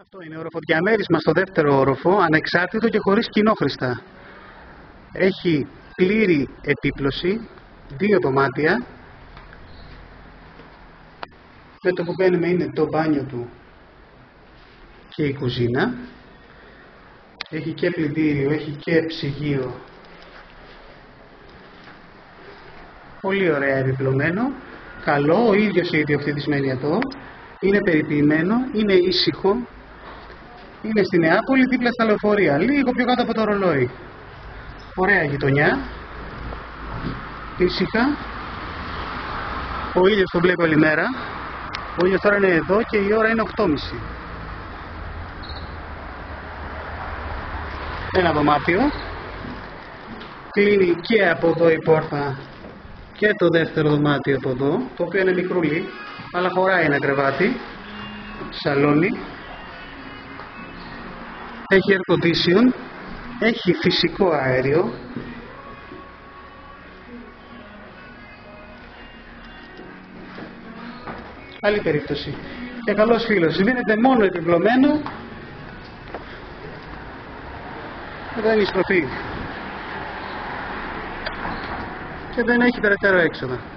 Αυτό είναι οροφοδιαμέρισμα στο δεύτερο όροφο, ανεξάρτητο και χωρίς κοινόχρηστα. Έχει πλήρη επίπλωση, δύο δωμάτια. Με το που μπαίνουμε είναι το μπάνιο του και η κουζίνα. Έχει και πλυντήριο, έχει και ψυγείο. Πολύ ωραία επιπλωμένο. Καλό, ο ίδιος ο ιδιοκτήτης μένει εδώ. Είναι περιποιημένο, είναι ήσυχο, είναι στη Νεάπολη δίπλα στα λεωφορεία, λίγο πιο κάτω από το ρολόι. Ωραία γειτονιά. Ήσυχα. Ο ήλιος τον βλέπει όλη μέρα. Ο ήλιος τώρα είναι εδώ και η ώρα είναι 8.30. Ένα δωμάτιο. Κλείνει και από εδώ η πόρτα και το δεύτερο δωμάτιο από εδώ, το οποίο είναι μικρούλι, αλλά χωράει ένα κρεβάτι, σαλόνι. Έχει air condition, έχει φυσικό αέριο. Άλλη περίπτωση. Και καλός φίλος, δίνεται μόνο επιπλωμένο δεν είναι στροφή και δεν έχει περαιτέρω έξοδα.